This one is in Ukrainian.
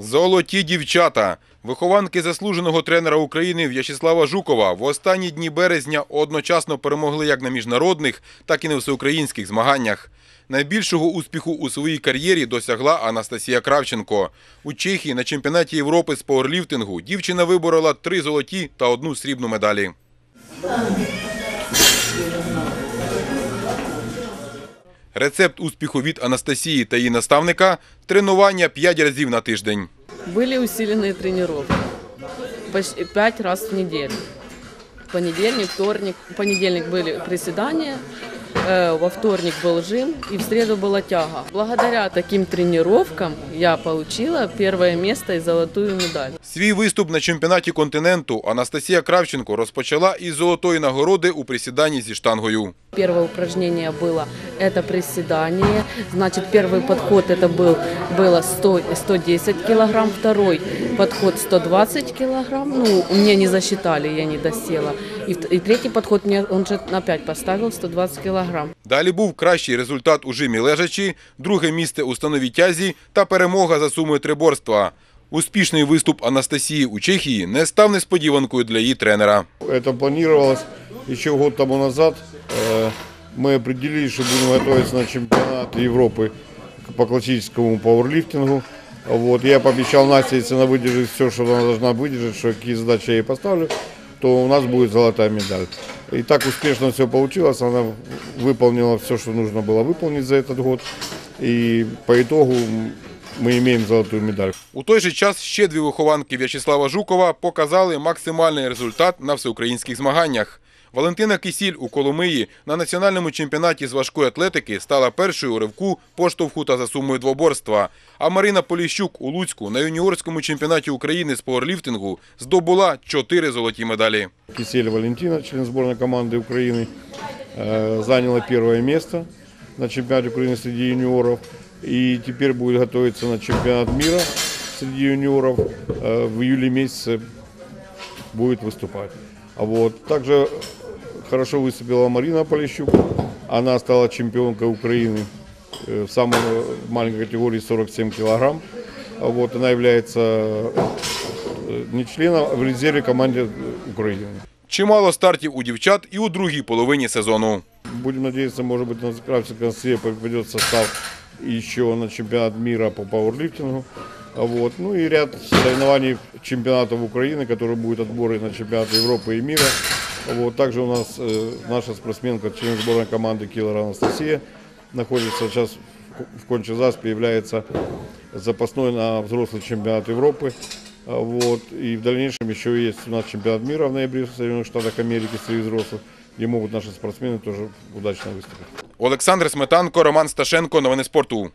Золоті дівчата. Вихованки заслуженого тренера України В'ячеслава Жукова в останні дні березня одночасно перемогли як на міжнародних, так і на всеукраїнських змаганнях. Найбільшого успіху у своїй кар'єрі досягла Анастасія Кравченко. У Чехії на чемпіонаті Європи з пауерліфтингу дівчина виборола три золоті та одну срібну медалі. Рецепт успіху від Анастасії та її наставника – тренування 5 разів на тиждень. Были усиленные тренировки. Почти пять раз в неделю. Понедельник, вторник. В понедельник были приседания, э, во вторник был жим и в среду была тяга. Благодаря таким тренировкам я получила первое место и золотую медаль. Свій виступ на чемпіонаті континенту Анастасія Кравченко розпочала із золотої нагороди у присіданні зі штангою. Первое упражнение было это приседание. Значит, первый подход это был было 100, 110 килограмм, второй подход 120 килограмм. Ну, мне не засчитали, я не досела. И, вт- и третий подход мне он же опять поставил 120 килограмм. Далі був кращий результат у жимі лежачі, друге місце у становій тязі та перемога за сумою триборства. Успішний виступ Анастасії у Чехії не став несподіванкою для її тренера. Это планировалось еще год тому назад. Э, Мы определились, что будем готовиться на чемпионат Европы по классическому пауэрлифтингу. Вот. Я пообещал Насте, если она выдержит все, что она должна выдержать, что какие задачи я ей поставлю, то у нас будет золотая медаль. И так успешно все получилось. Она выполнила все, что нужно было выполнить за этот год. И по итогу мы имеем золотую медаль. У той же час ще дві вихованки В'ячеслава Жукова показали максимальний результат на всеукраїнських змаганнях. Валентина Кисіль у Коломиї на національному чемпіонаті з важкої атлетики стала першою у ривку, поштовху та за сумою двоборства. А Марина Поліщук у Луцьку на юніорському чемпіонаті України з пауерліфтингу здобула чотири золоті медалі. Кисель Валентина, член сборной команды Украины, э, заняла первое место на чемпионате Украины среди юниоров. И теперь будет готовиться на чемпионат мира среди юниоров. Э, В июле месяце будет выступать. А вот также хорошо выступила Марина Полищук. Она стала чемпионкой Украины э, в самой маленькой категории 47 килограмм. А Вот она является э, не членом, а в резерве команды Украины. Чимало стартів у дівчат і у другій половині сезону. Будем надеяться, может быть, на Кравченко конце попадет состав еще на чемпионат мира по пауэрлифтингу. А Вот. Ну и ряд соревнований чемпионатов Украины, которые будут отборы на чемпионаты Европы и мира. Вот. Также у нас э, наша спортсменка, член сборной команды Киллер Анастасия, находится сейчас в- в Кончезаспе, является запасной на взрослый чемпионат Европы. А Вот. И в дальнейшем еще есть у нас чемпионат мира в ноябре в Соединенных Штатах Америки среди взрослых, где могут наши спортсмены тоже удачно выступить. Олександр Сметанко, Роман Сташенко. Новини спорту.